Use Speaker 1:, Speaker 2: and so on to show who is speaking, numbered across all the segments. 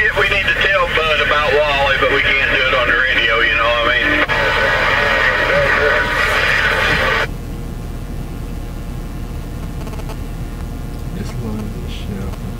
Speaker 1: shit we need to tell Bud about Wally, but we can't do it on the radio, you know what I mean?
Speaker 2: This load is shell from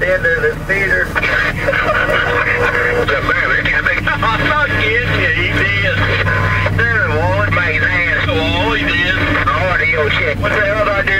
Speaker 3: Stand in the theater. the it! I think.
Speaker 1: I fucking he did. There,
Speaker 3: Wallet. Made ass.
Speaker 1: Wall, he did.
Speaker 3: Audio check. What the hell did I do?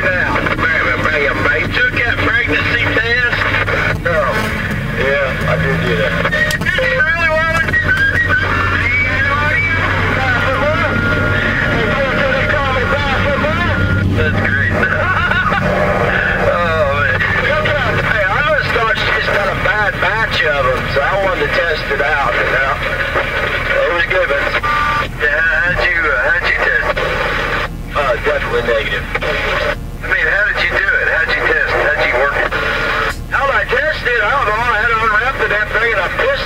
Speaker 3: that three, and I pissed.